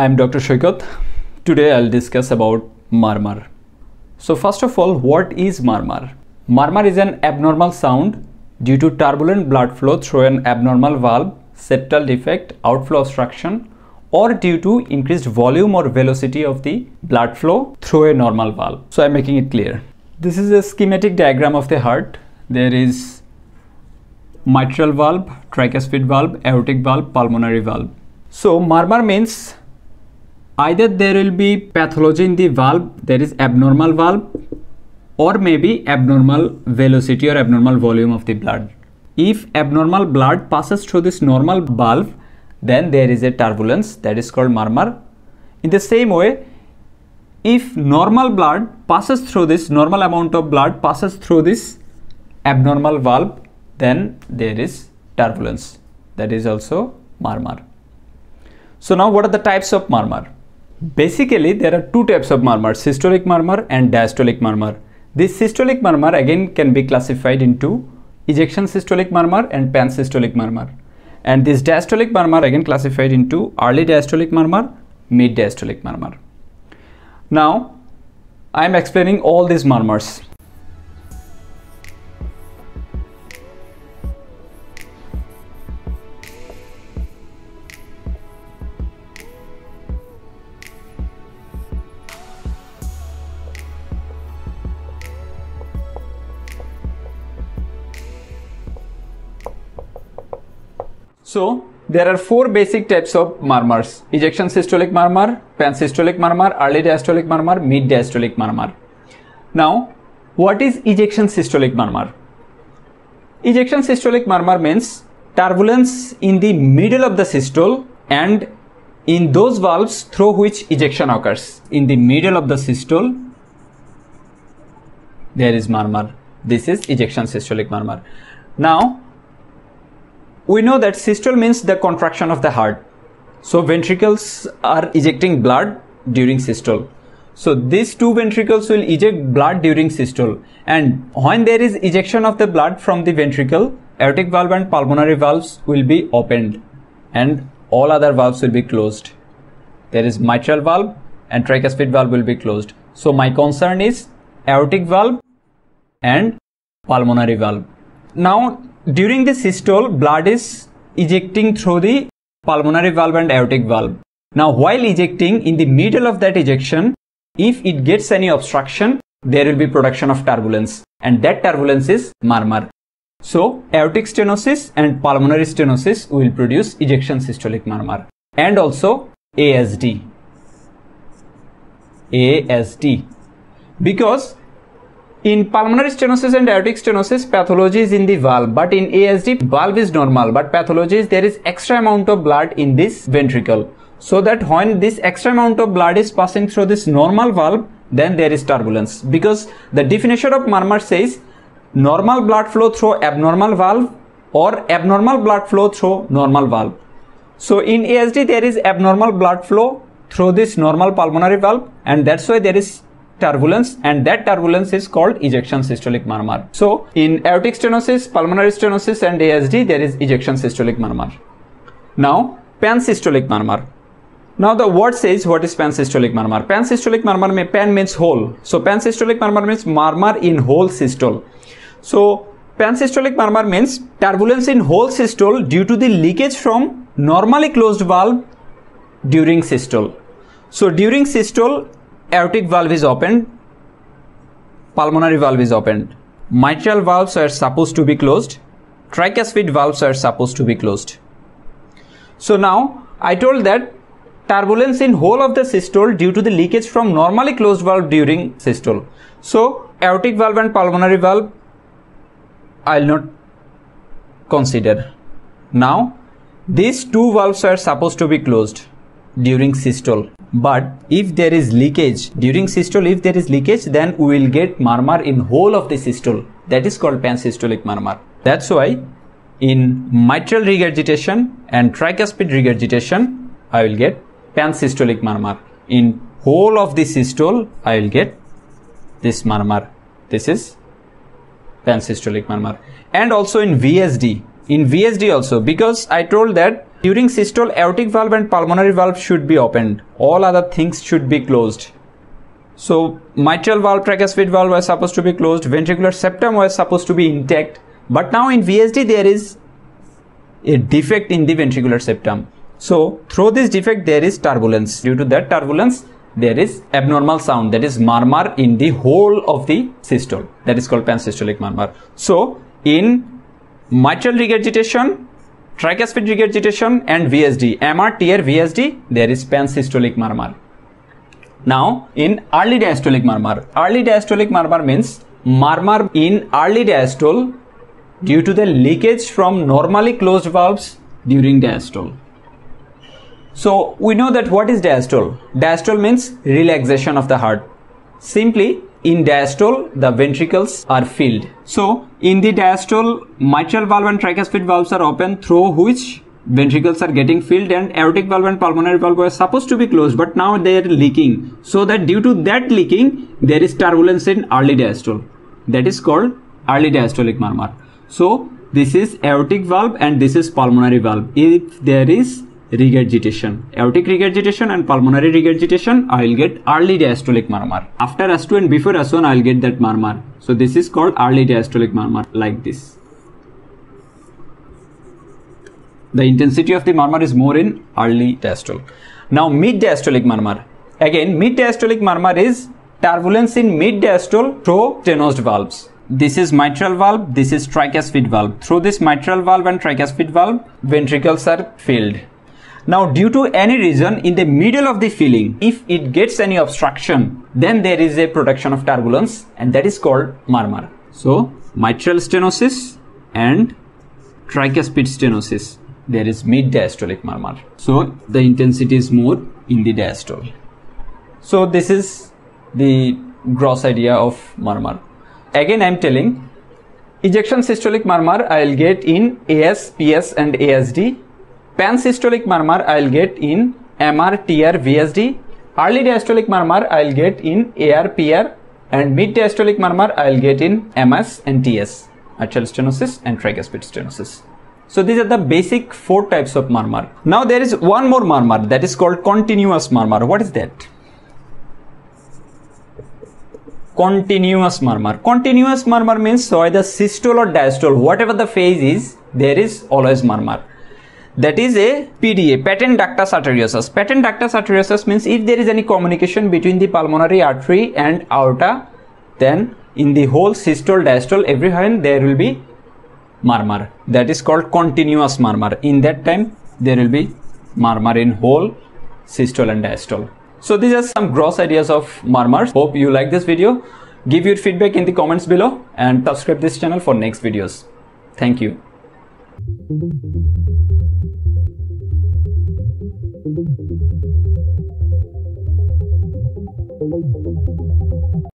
I am Dr. Saykat. Today I'll discuss about murmur. So first of all, what is murmur? Murmur is an abnormal sound due to turbulent blood flow through an abnormal valve, septal defect, outflow obstruction or due to increased volume or velocity of the blood flow through a normal valve. So I'm making it clear. This is a schematic diagram of the heart. There is mitral valve, tricuspid valve, aortic valve, pulmonary valve. So murmur means either there will be pathology in the valve there is abnormal valve or maybe abnormal velocity or abnormal volume of the blood. If abnormal blood passes through this normal valve then there is a turbulence that is called murmur. In the same way if normal blood passes through this normal amount of blood passes through this abnormal valve then there is turbulence. That is also murmur. So now what are the types of murmur Basically, there are two types of murmur, systolic murmur and diastolic murmur. This systolic murmur again can be classified into ejection systolic murmur and pansystolic murmur. And this diastolic murmur again classified into early diastolic murmur, mid diastolic murmur. Now, I am explaining all these murmurs. So there are four basic types of murmurs. Ejection systolic murmur, pansystolic murmur, early diastolic murmur, mid diastolic murmur. Now, what is ejection systolic murmur? Ejection systolic murmur means turbulence in the middle of the systole and in those valves through which ejection occurs. In the middle of the systole, there is murmur. This is ejection systolic murmur. Now, we know that systole means the contraction of the heart. So ventricles are ejecting blood during systole. So these two ventricles will eject blood during systole. And when there is ejection of the blood from the ventricle, aortic valve and pulmonary valves will be opened and all other valves will be closed. There is mitral valve and tricuspid valve will be closed. So my concern is aortic valve and pulmonary valve. Now during the systole, blood is ejecting through the pulmonary valve and aortic valve. Now, while ejecting, in the middle of that ejection, if it gets any obstruction, there will be production of turbulence and that turbulence is murmur. So, aortic stenosis and pulmonary stenosis will produce ejection systolic murmur and also ASD. ASD. Because in pulmonary stenosis and aortic stenosis, pathology is in the valve, but in ASD, valve is normal, but pathology is there is extra amount of blood in this ventricle. So that when this extra amount of blood is passing through this normal valve, then there is turbulence. Because the definition of murmur says normal blood flow through abnormal valve or abnormal blood flow through normal valve. So in ASD, there is abnormal blood flow through this normal pulmonary valve and that's why there is turbulence and that turbulence is called ejection systolic murmur. So in aortic stenosis, pulmonary stenosis and ASD there is ejection systolic murmur. Now pansystolic murmur. Now the word says what is pansystolic murmur. Pansystolic murmur may pan means whole. So pansystolic murmur means murmur in whole systole. So pansystolic murmur means turbulence in whole systole due to the leakage from normally closed valve during systole. So during systole aortic valve is opened, pulmonary valve is opened, mitral valves are supposed to be closed, tricuspid valves are supposed to be closed. So now I told that turbulence in whole of the systole due to the leakage from normally closed valve during systole. So aortic valve and pulmonary valve I'll not consider. Now these two valves are supposed to be closed during systole. But if there is leakage during systole if there is leakage then we will get murmur in whole of the systole. That is called pansystolic murmur that's why in mitral regurgitation and tricuspid regurgitation i will get pansystolic murmur in whole of the systole i will get this murmur this is pansystolic murmur and also in vsd in vsd also because i told that During systole, aortic valve and pulmonary valve should be opened. All other things should be closed. So mitral valve, tricuspid valve was supposed to be closed, ventricular septum was supposed to be intact. But now in VSD there is a defect in the ventricular septum. So through this defect there is turbulence. Due to that turbulence there is abnormal sound that is murmur in the whole of the systole that is called pansystolic murmur. So in mitral regurgitation, tricuspid regurgitation and VSD, MR, VSD there is pansystolic murmur. Now in early diastolic murmur, early diastolic murmur means murmur in early diastole due to the leakage from normally closed valves during diastole. So we know that what is diastole? Diastole means relaxation of the heart. Simply in diastole the ventricles are filled. So in the diastole mitral valve and tricuspid valves are open through which ventricles are getting filled and aortic valve and pulmonary valve were supposed to be closed but now they are leaking. So that due to that leaking there is turbulence in early diastole. That is called early diastolic murmur. So this is aortic valve and this is pulmonary valve. If there is regurgitation, aortic regurgitation and pulmonary regurgitation, I will get early diastolic murmur. After S2 and before S1, I will get that murmur. So this is called early diastolic murmur like this. The intensity of the murmur is more in early diastole. Now mid diastolic murmur. Again, mid diastolic murmur is turbulence in mid diastole through stenosed valves this is mitral valve, this is tricuspid valve. Through this mitral valve and tricuspid valve, ventricles are filled. Now, due to any reason in the middle of the filling, if it gets any obstruction, then there is a production of turbulence and that is called murmur. So, mitral stenosis and tricuspid stenosis, there is mid diastolic murmur. So, the intensity is more in the diastole. So, this is the gross idea of murmur again I'm telling ejection systolic murmur I'll get in AS, PS and ASD. Pansystolic murmur I'll get in MR, TR, VSD. Early diastolic murmur I'll get in AR, PR and mid diastolic murmur I'll get in MS and TS, mitral stenosis and tricuspid stenosis. So these are the basic four types of murmur. Now there is one more murmur that is called continuous murmur. What is that? continuous murmur. Continuous murmur means so either systole or diastole, whatever the phase is, there is always murmur. That is a PDA, patent ductus arteriosus. Patent ductus arteriosus means if there is any communication between the pulmonary artery and aorta, then in the whole systole, diastole, everywhere there will be murmur. That is called continuous murmur. In that time, there will be murmur in whole systole and diastole. So these are some gross ideas of murmurs. Hope you like this video. Give your feedback in the comments below and subscribe this channel for next videos. Thank you. Thank you.